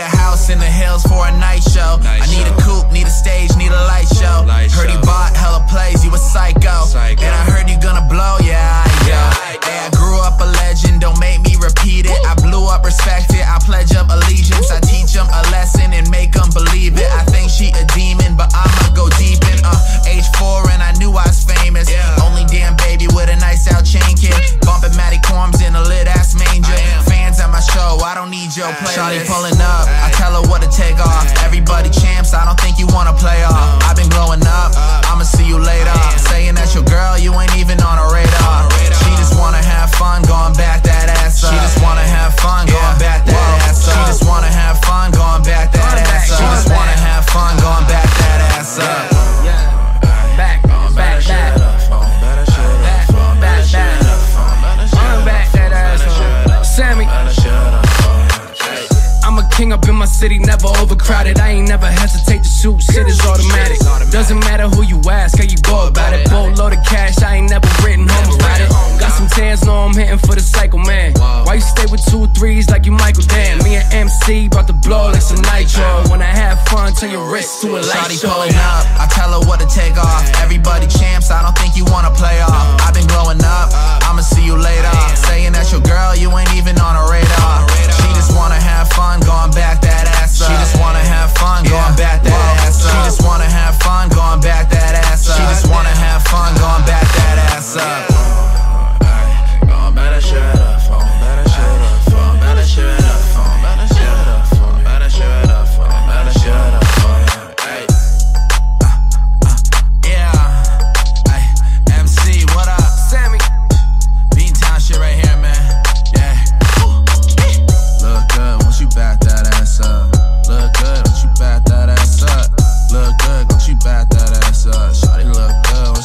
a house in the hills for a light show. I need show. a coupe, need a stage blowing up. I tell her what to take off. Everybody champs, I don't think you wanna play off. I've been blowing up, I'ma see you later. Saying that your girl, you ain't even on her radar. She just wanna have fun, going back that ass up. She just wanna have fun, going back that ass up. She just wanna have fun, going back that ass up. She just wanna have fun, going city never overcrowded. I ain't never hesitate to shoot, shit is automatic. Doesn't matter who you ask, how you go about it. Boatload of cash, I ain't never written home about it. Got some tans, know I'm hitting for the cycle, man. Why you stay with two threes like you Michael Dan? Me and MC about to blow like some nitro. When I have fun, turn your wrist to a light Shawty show. pulling up, I tell her what to take off. Everybody champs, I don't think you wanna play off. I've been glowing up, uh. I'ma see you later. Saying that's your girl, you ain't even on a radar. She just wanna have fun, going back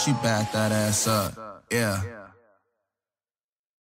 you back that ass up. Yeah.